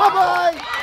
Bye-bye.